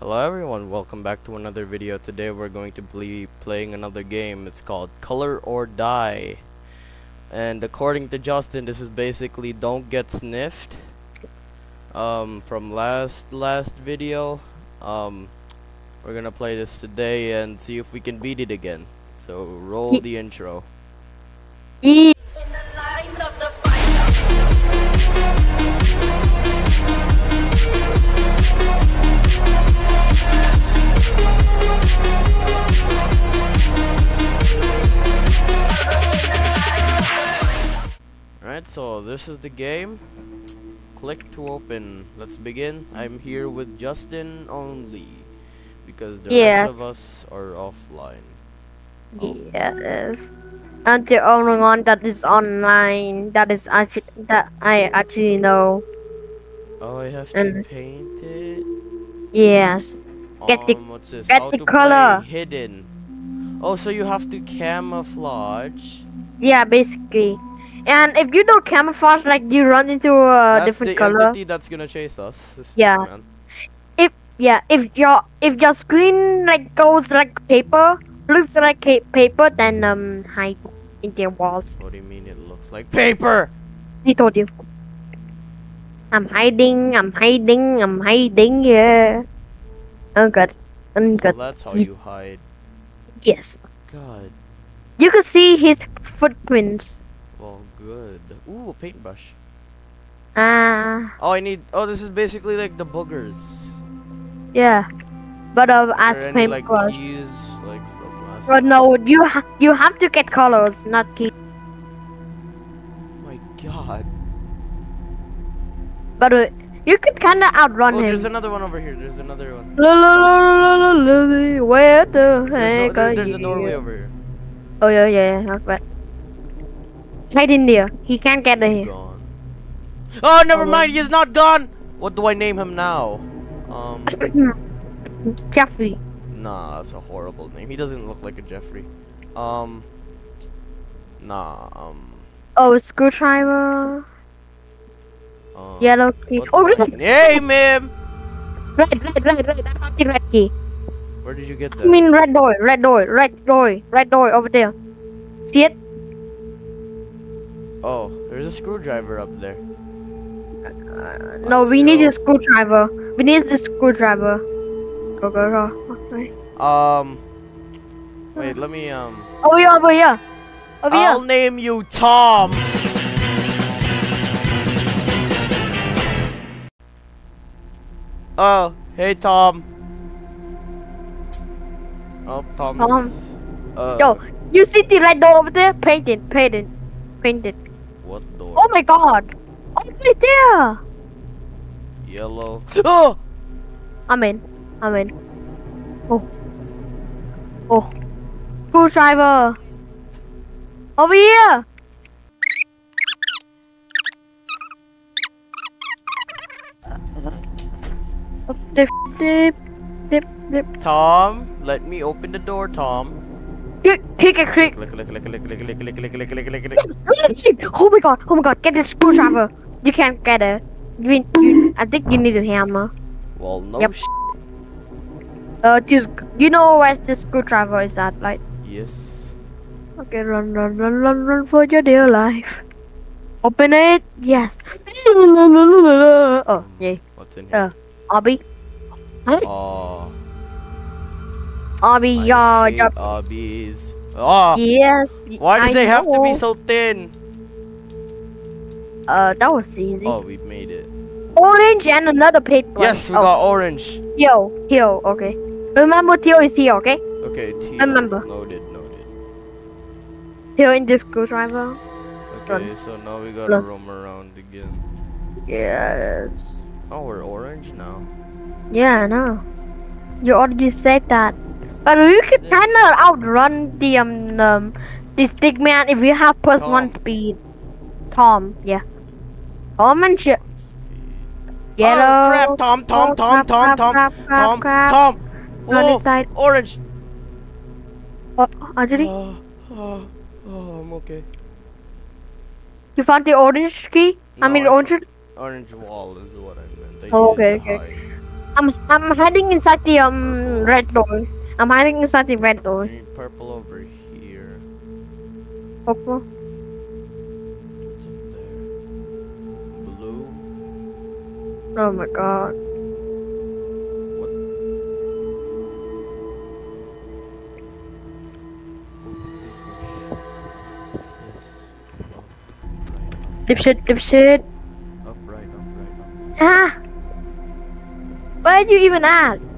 Hello everyone, welcome back to another video. Today we're going to be playing another game. It's called Color or Die. And according to Justin, this is basically don't get sniffed. Um, from last last video. Um, we're gonna play this today and see if we can beat it again. So roll the intro. Alright, so this is the game. Click to open. Let's begin. I'm here with Justin only. Because the Yes. rest of us are offline. yes. And the only one that is online that is actually that I actually know. Oh, I have to And- paint it. Yes. Get the- um, what's this? get How the to color. hidden. Oh, so you have to camouflage. Yeah, basically. And if you don't camouflage, like you run into a that's different the color. entity that's gonna chase us. Yeah. man. Yeah, if your if your screen like goes like paper, looks like paper, then um hide in the walls. What do you mean it looks like paper? He told you. I'm hiding, I'm hiding, I'm hiding, yeah. Oh god. Oh So that's how you hide. Yes. God. You can see his footprints. Well, good. Ooh, a paintbrush. Ah, Oh, I need. Oh, this is basically like the boogers. yeah. But uh, Are as any like paintbrush. keys like from last? But no, you ha- you have to get colors, not key. my God. But uh, you could kind of outrun Oh, him. there's another one over here. There's another one. La, la, la, la, la, la, la, Where the There's heck a, there- are there's a doorway you? over here. Oh yeah, yeah, yeah. Okay. Hide in there. He can't get in He's here. gone. Oh, never Oh, mind. He's not gone. What do I name him now? Um, Jeffrey. nah, that's a horrible name. He doesn't look like a Jeffrey. Um, nah. Um, Oh, screwdriver. uh, Yellow key. Oh, do I- red, Hey, ma'am. red, red, red, red. I found the red key. Where did you get that? I that? mean, red door, red door, red door, red door over there. See it? Oh, there's a screwdriver up there. Uh, no, we need a screwdriver. We need the screwdriver. Go, go, go. Okay. Um, wait. Let me um. Over here, over here. Over I'll here. name you Tom. Oh, hey Tom. Oh, Tom. Tom. Uh, Yo, you see the red door over there? Paint it, paint it, paint it. What door? Oh my god! Oh, it's right there! Yellow. Oh! I'm in. I'm in. Oh. Oh. Screwdriver! Over here! Up, Dip, dip, dip, dip. Tom, let me open the door, Tom. Take a creek. Oh my god! Oh my god! Get the screwdriver. You can't get it. You, you, I think you need a hammer. Well, no. Yep. Uh, this, you know where the screwdriver is at, right? Yes. Okay, run, run, run, run, run for your dear life. Open it. Yes. oh, yay. What's in uh, here? Uh, Obby. Huh? Oh. Obby, hate obbies. Oh, Yes. why does I they have to be so thin? Uh, that was easy. Oh, we made it. Orange and another paper. Yes, we oh, got orange. Teal, teal, okay. Remember, teal is here, okay? Okay, teal. Remember. Noted, noted. Teal in the screwdriver. Okay, so now we gotta Look. roam around again. Yes. Oh, we're orange now. Yeah, I know. You already said that. But you can kind of outrun the um, um the stick man if you have plus one Tom. speed. Tom, yeah. Tom and shit. Yellow. Oh, crap! Tom, Tom, Oh, Tom, crap, Tom, crap, Tom, crap, crap, Tom, crap. Tom. Whoa, inside. orange. Oh, actually, Oh, oh, oh, I'm okay. you found the orange key? I mean, I orange. Orange wall is what I meant. I Oh, okay, okay. hide. I'm I'm hiding inside the um red door. I'm hiding inside the red I need purple over here. Purple. What's up there? Blue. Oh my god. What? What's this? Dipshit, dipshit. up, right, up, right. Ah. Where are you even at?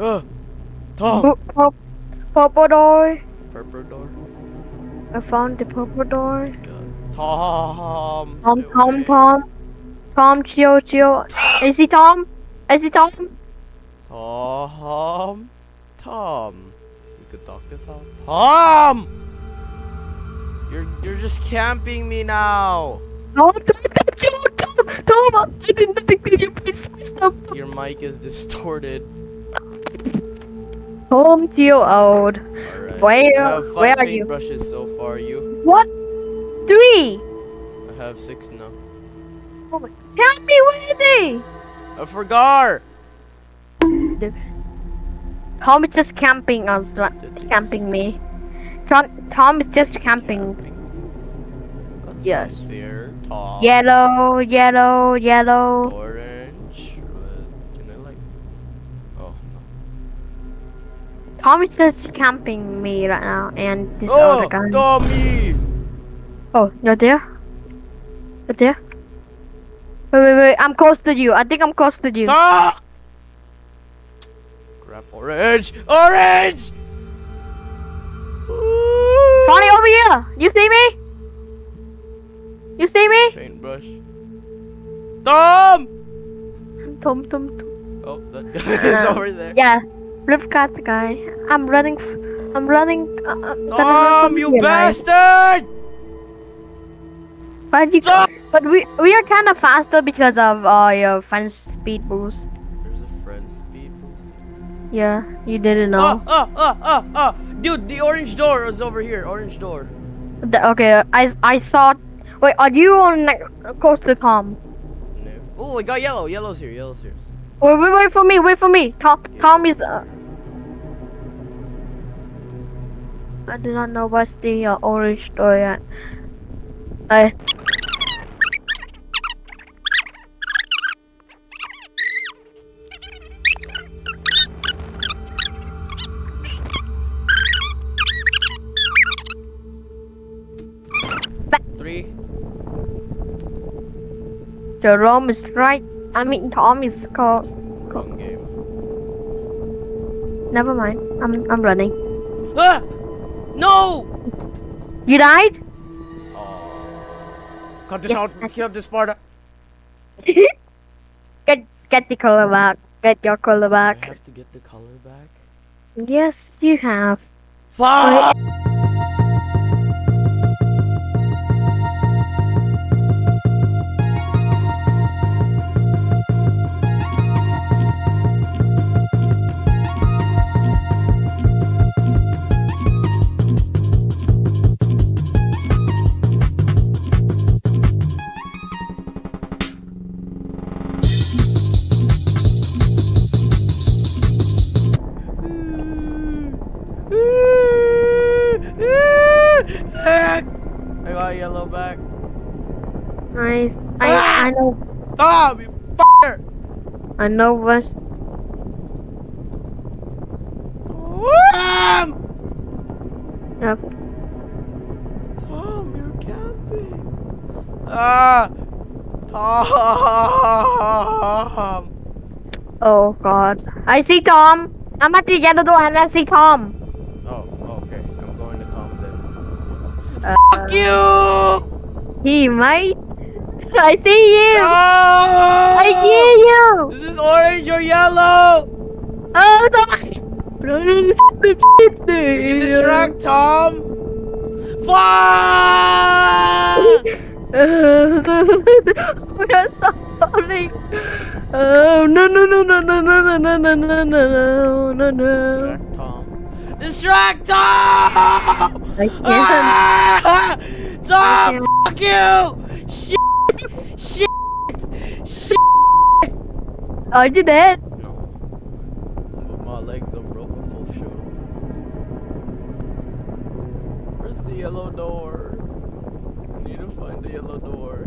Sh- Ah! Tom! Pu- pu- Purple door. Purple door. I found the purple door. God. Tom! Tom, Tom. Tom. Tom, chill, chill. Is he Tom? Is he Tom? Tom! Tom! We could talk this out. Tom! You're you're just camping me now. No, Tom, Tom, Tom, Tom, Tom. I did nothing to you. Please, please stop. Your mic is distorted. Tom, chill out. Alright. Where- I have five where are you? paintbrushes so far. You? What? Three. I have six now. Oh Help me, where is he? I forgot. Tom is just camping us, camping me. Tom, Tom is just camping. That's Yes. Tom. Yellow, yellow, yellow. Orange. Red. Can I like? Oh no. Tom is just camping me right now, and this Oh, other guy. Tommy! Oh, you're there? You're there? Wait, wait, wait. I'm close to you. I think I'm close to you. Ah! Grab orange! Orange! Tony, over here! You see me? You see me? Paintbrush. Tom! Tom, Tom, Tom. Oh, that guy is over there. Yeah, Flipkart guy. I'm running. f- I'm running. Uh, uh, Tom, you bastard! But you, Tom! but we we are kind of faster because of uh your friend's speed boost. There's a friend speed boost. Yeah, you didn't know. oh, oh, oh, oh! oh! Dude, the orange door is over here. Orange door. The- okay, I I saw. Wait, are you on like close to Tom? No. Oh, I got yellow. Yellow's here. Yellow's here. Wait, wait, wait for me. Wait for me. Tom, Tom is. Uh, I do not know what's the uh, orange door yet. I. Three. Jerome is right. I mean, Tom is close. Never mind. I'm I'm running. Ah! No! You died? Oh. Cut this Yes, out. I- Kill this part. Get get the color back. Get your color back. I have to get the color back. Yes, you have. Fuck! Nice. I I know Tom, you fucker! I know what's Tom! Yep. Tom, you're camping. Ah! Tom! Oh god. I see Tom. I'm at the yellow door and I see Tom. Oh, okay. I'm going to Tom then. Uh, Fuck you! He might. I see you. Oh! I hear you. This is orange or yellow! Oh Tom. You distract Tom! Fuck! we are so sorry. Oh no no no no no no no no no no no no no no. Distract Tom. Distract Tom! I can't. Ah! Stop! Okay. Fuck you! Shit! Shit! Shit! Are you dead? No. But my legs are broken for sure. Where's the yellow door? I need to find the yellow door.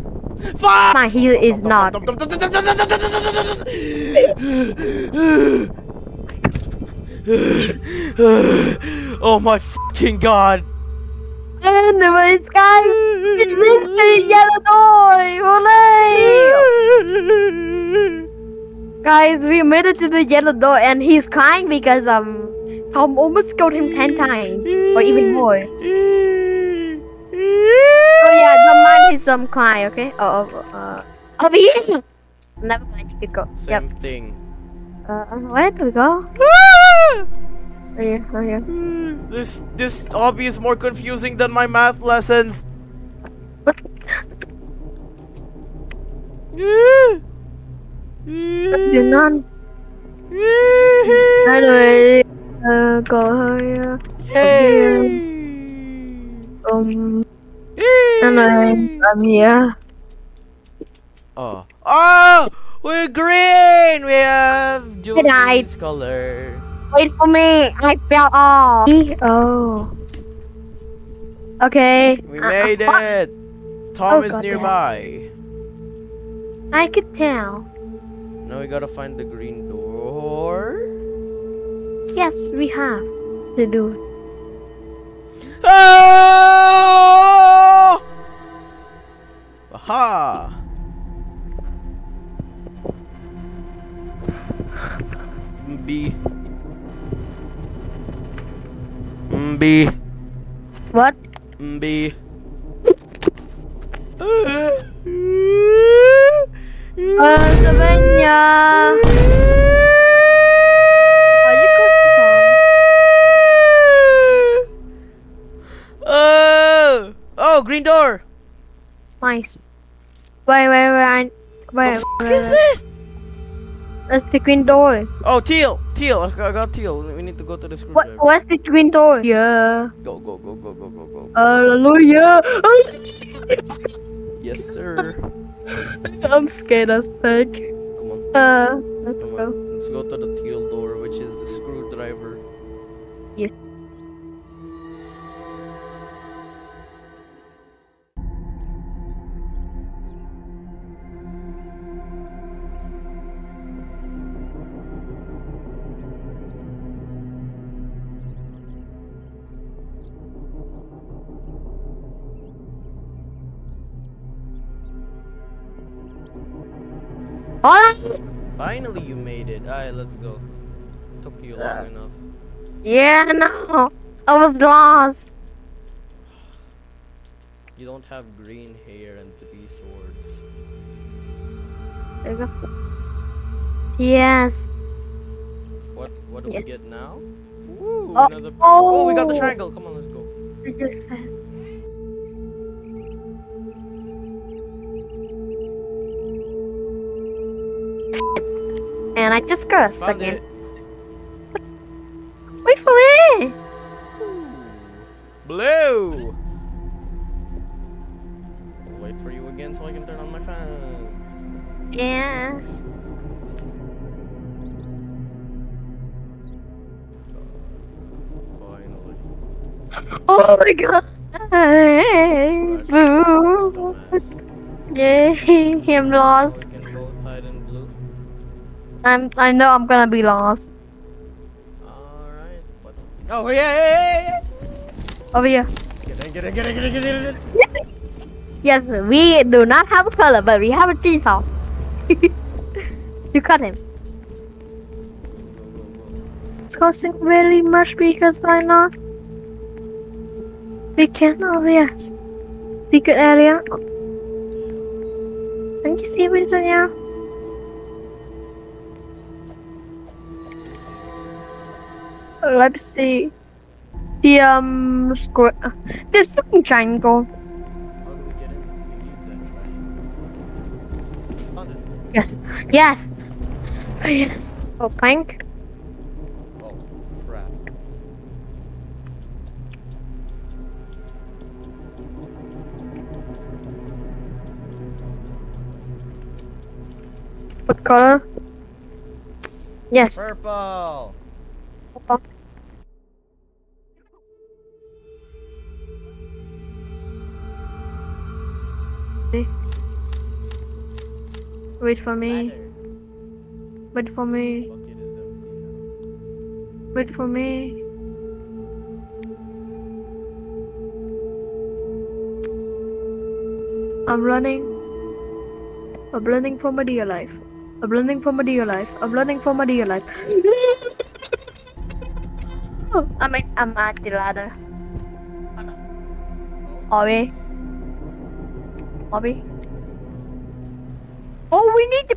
Fuck! My heel is not. oh my fucking god! Anyways, guys, it's the yellow door. Hooray! Guys, we made it to the yellow door, and he's crying because um, Tom almost killed him ten times, or even more. Oh yeah, don't mind his um cry, okay? Oh, oh, uh, over here. Never mind, you could go. Yep. Same thing. Uh, where do we go? Oh yeah, oh yeah. This this obby is more confusing than my math lessons. Do not. Anyway, uh, go here. Um, anyway, I'm here. Oh. Oh! We're green! We have. Julie's color. Wait for me. I fell off. Oh. Okay. We uh, made uh, it! Tom Oh, is goddamn. nearby. I could tell. Now we gotta find the green door. Yes, we have to do it. Oh! Aha! B. B. What? B. Uh, Savannah. Are you to Oh! Oh, green door! Nice. Wait, wait, wait. I, wait, What wait, is wait. this? That's the green door. Oh, teal! Teal! I got teal. We need to go to the What? screwdriver. What's the green door? Yeah. Go, go, go, go, go, go, go. Hallelujah. Yes, sir. I'm scared as heck. Come on, Uh, let's come go. on. Let's go to the teal door, which is the screwdriver. Yes. Alright. Finally, you made it. Alright, let's go. Took you long Uh. enough. Yeah, no. I was lost. You don't have green hair and three swords. There you go. Yes. What? What do Yes. we get now? Ooh, Oh, another. pri- oh, we got the oh. triangle. Come on, let's go. And I just cursed Found second. it. Wait for me! Blue. I'll wait for you again so I can turn on my fan. Yeah. Oh my god! Boo! Yay, I'm lost. I'm. I know I'm gonna be lost. Alright. What? Oh, yeah, yeah, yeah, yeah. Over here. Get in, get in, get in, get in, get in, get in. Yes, we do not have a color, but we have a chainsaw. you cut him. It's costing really much because I know we can. Oh yes, secret area. Can you see what's in here? let's see. The um square. This fucking triangle. Yes. Yes. Oh, yes. Oh, plank. What color? Yes. Purple. Wait for me. Wait for me. Bucket is empty Wait for me. I'm running. I'm running for my dear life. I'm running for my dear life. I'm running for my dear life. Oh, I'm at, I'm at the ladder. Are we? We? Oh, we need to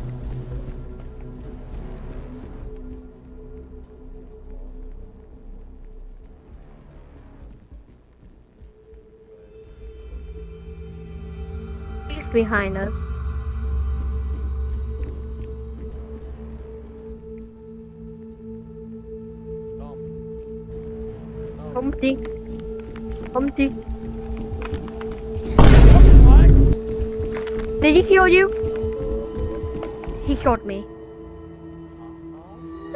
Behind us. Humpty. Humpty. What? Did he kill you? He killed me.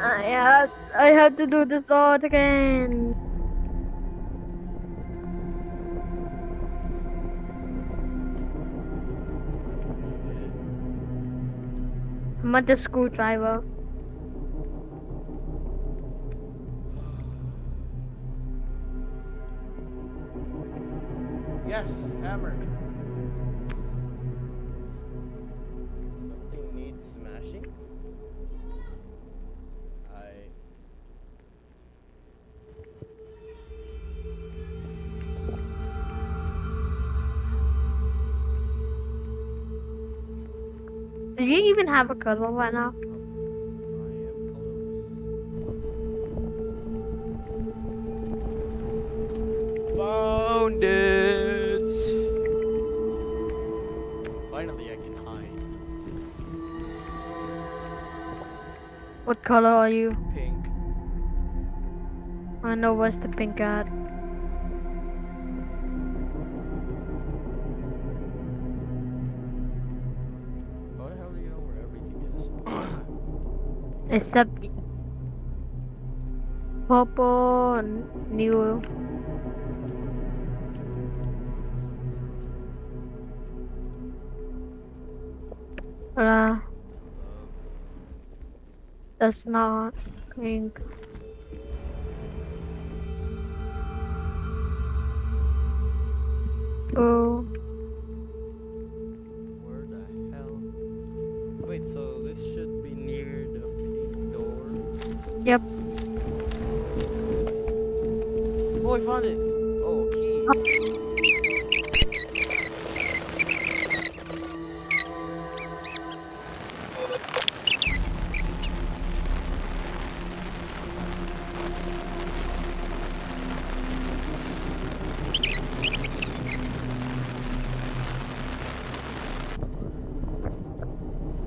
I have, I have to do this all again. I'm at the screwdriver. Yes, hammer. Have a cuddle right now? I am close. Found it. Finally, I can hide. What color are you? Pink. I know where's the pink at. Except and new. Uh, that's not pink. Oh,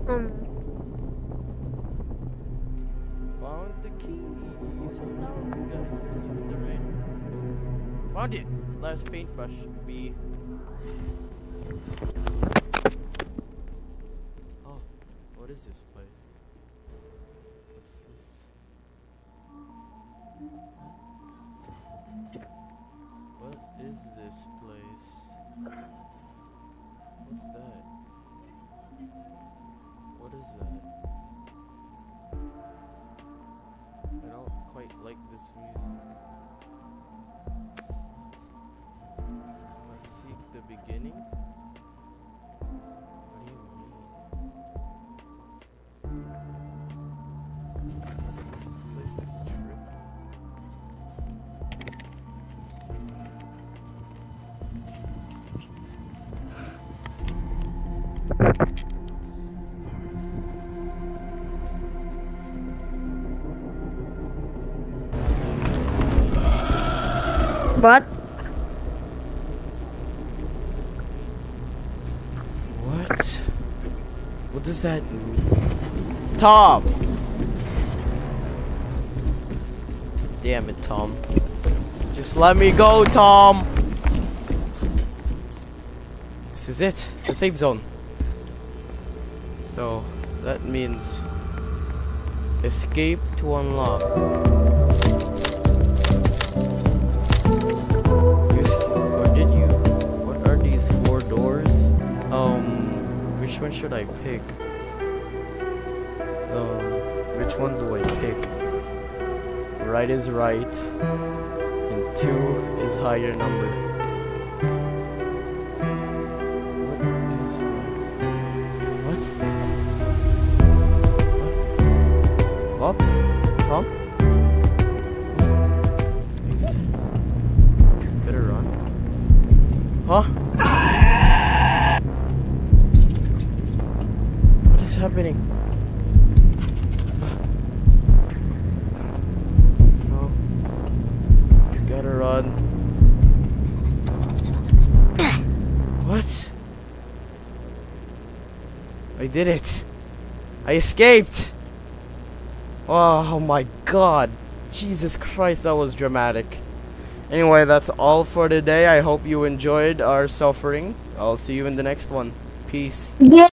Um, Found it. Last paintbrush. B. Oh, what is this place? What's this? What is this place? What's that? What is that? I don't quite like this music. beginning? What do you mean? This place is. What? Does that? Tom! Damn it, Tom. Just let me go, Tom! This is it. The safe zone. So, that means... Escape to unlock. Did you... What are these four doors? Um, which one should I pick? One do I pick? Right is right, and two is higher number. What is that? What? Did it. I escaped. Oh my god. Jesus Christ, that was dramatic. Anyway, that's all for today. I hope you enjoyed our suffering. I'll see you in the next one. Peace. Yeah.